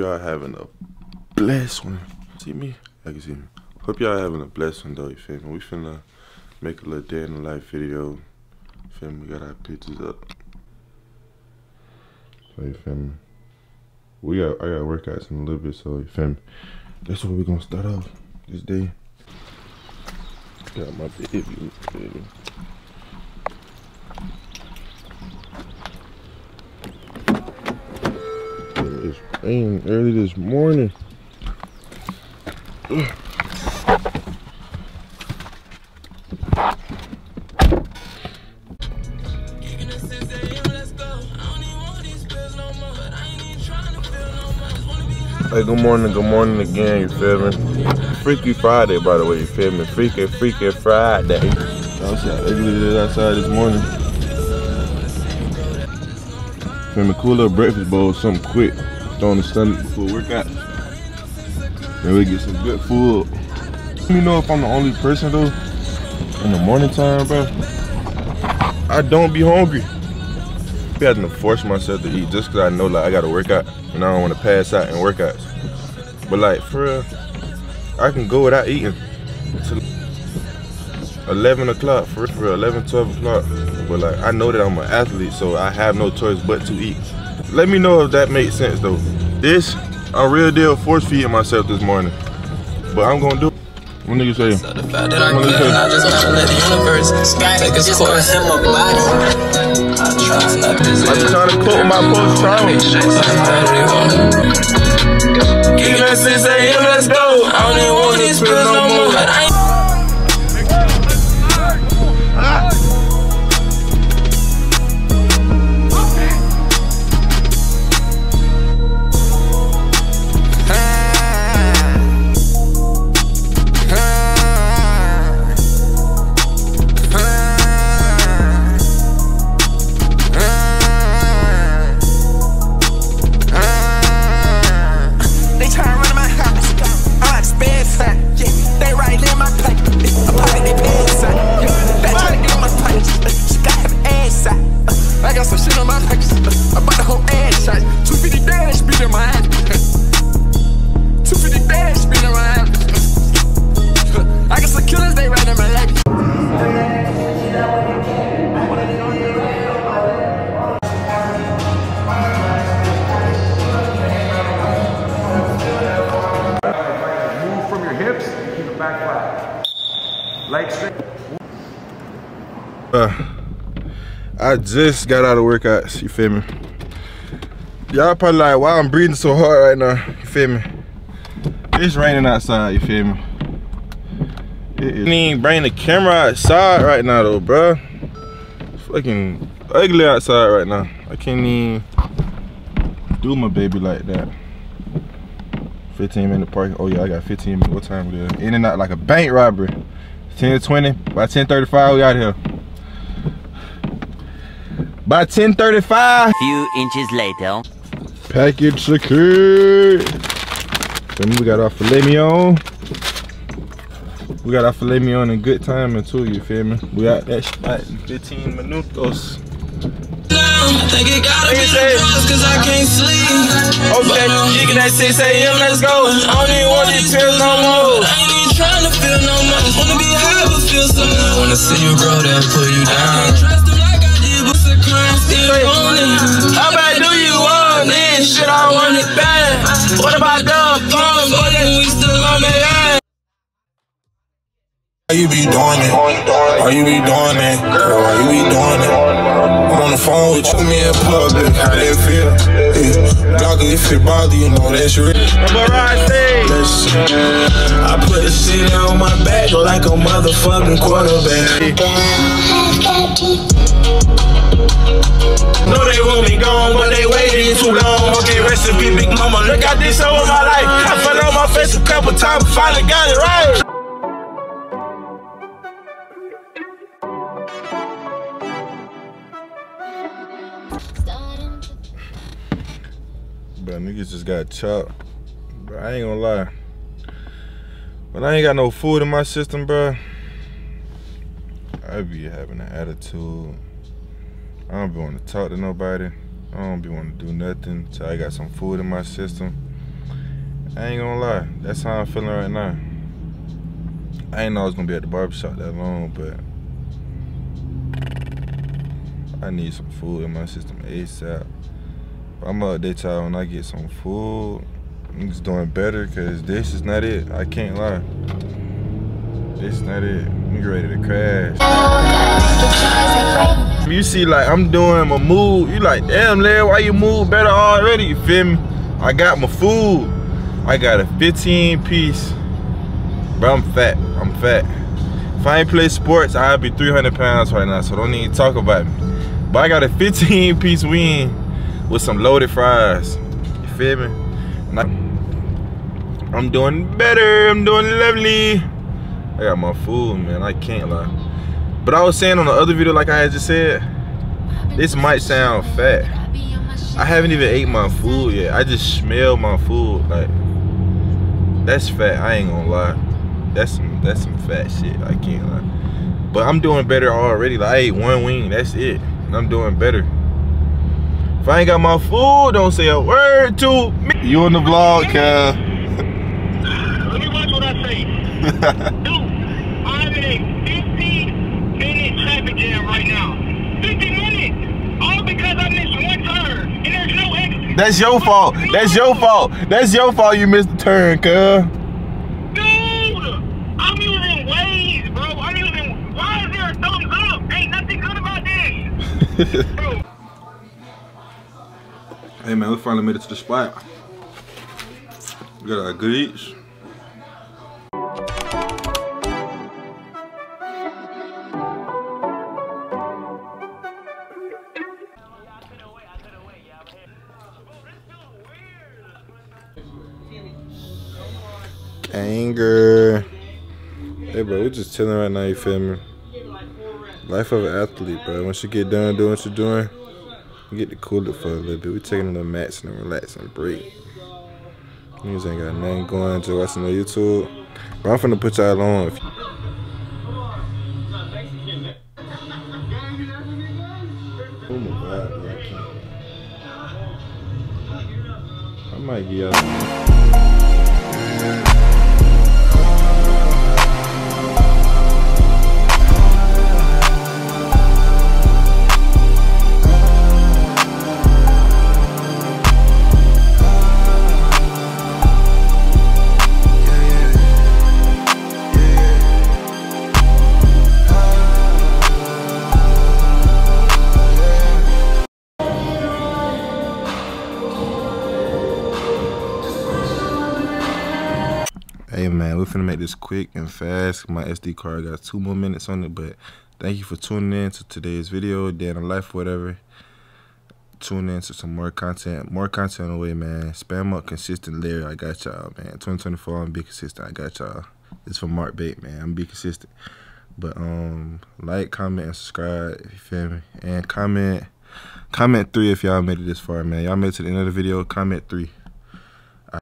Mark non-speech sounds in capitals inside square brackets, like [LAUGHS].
y'all having a blessed one. See me? I can see me. Hope y'all having a blessed one though, you feel me? We finna make a little day in the life video. Feel me? We got our pictures up. So you feel me? We got I got workouts in a little bit, so you feel me? That's what we gonna start off this day. Got my baby, you It's raining early this morning. Hey, good morning, good morning again, you feel me? Freaky Friday, by the way, you feel me? Freaky, freaky Friday. I outside this morning. Feel me? Cool little breakfast bowl, something quick. Throw on the stomach before workout. Then we get some good food. Let me know if I'm the only person though, in the morning time, bro. I don't be hungry. I having to force myself to eat just cause I know like I gotta work out and I don't wanna pass out in workouts. But like for real, I can go without eating until 11 o'clock, for for real, 11, 12 o'clock. But like I know that I'm an athlete, so I have no choice but to eat. Let me know if that makes sense though. This, I'm real deal force feeding myself this morning. But I'm gonna do it. What nigga say? So the fact that I can, I just gotta let the universe take its course. I try not to I be trying to cook my post back. Uh, I just got out of workouts, you feel me? Y'all probably like, why I'm breathing so hard right now, you feel me? It's raining outside, you feel me? I mean, bring the camera outside right now though, bro. It's fucking ugly outside right now. I can't even do my baby like that. 15 minute parking. Oh yeah, I got 15 minutes. What time it is? In and out like a bank robbery. 10 to 20. By 1035 we out here. By 1035. Few inches later. Package secured. Then we got our filet mignon. We got our filet mignon in good timing too, you feel me? We got that shit in 15 minutos. I think it gotta be the drugs cause I can't sleep. Okay. Kicking at 6 a.m. Let's go. I don't even want these pills no more. I ain't even trying to feel no more. Just wanna be high but feel so low. I wanna see you grow then put you down. I can't trust them like I did, but the crime still on it. How bad do you want it? Shit, I want it bad. What about the pump? But then we still on the ass. Why you be doing it? Why you be doing it? Girl, why you be doing it? I'm on with you, me in public, how they feel? Yeah. Block it if it bother you, know that's real. I put the city on my back like a motherfucking quarterback. Know they want me gone, but they waiting too long. Okay, peace, big mama. Look at this over my life. I fell on my face a couple times, finally got it right. But niggas just got chopped. Bro, I ain't gonna lie. When I ain't got no food in my system, bro, I be having an attitude. I don't be want to talk to nobody. I don't be want to do nothing till I got some food in my system. I ain't gonna lie. That's how I'm feeling right now. I ain't know I was gonna be at the barbershop that long, but I need some food in my system ASAP. I'm gonna update y'all when I get some food. Niggas doing better cause this is not it. I can't lie. This is not it. Nigga ready to crash. You see like I'm doing my move, you like, damn Larry, why you move better already? You feel me? I got my food. I got a 15 piece. Bro, I'm fat. I'm fat. If I ain't play sports, I'd be 300 pounds right now, so don't even talk about me. But I got a 15 [LAUGHS] piece wing with some loaded fries. You feel me? I, I'm doing better. I'm doing lovely. I got my food, man. I can't lie. But I was saying on the other video, like I had just said, this might sound fat. I haven't even ate my food yet. I just smell my food. Like, that's fat. I ain't gonna lie. That's some that's some fat shit. I can't lie. But I'm doing better already. Like I ate one wing. That's it. And I'm doing better. If I ain't got my food, don't say a word to me. You on the vlog, Cal. Let me watch what I say. [LAUGHS] Dude, I'm in a 50 minute traffic jam right now. 50 minutes! All because I missed one turn. And there's no exit. That's your fault. That's your fault. That's your fault you missed the turn, cuz. Dude! I'm using Waze, bro. I'm using. Why is there a thumbs up? Ain't nothing good about this. [LAUGHS] Hey man, we finally made it to the spot. We got our good eats. Anger. Hey bro, we just chilling right now, you feel me? Life of an athlete, bro. Once you get done doing what you're doing, you get to cool it for a little bit. We taking a little match and a relaxing break. Niggas ain't got nothing going, just watching the YouTube. But I'm finna put y'all on. Oh my god, I can't. I might give y'all. Hey man, we're finna make this quick and fast. My SD card got two more minutes on it, but thank you for tuning in to today's video, Day in the Life, whatever. Tune in to some more content, more content on the way, man. Spam up consistent Larry, I got y'all, man. 2024, I'm be consistent, I got y'all. This from Mark Bate, man. I'm be consistent. But um, like, comment, and subscribe. If you feel me, and comment, comment three if y'all made it this far, man. Y'all made it to the end of the video. Comment three.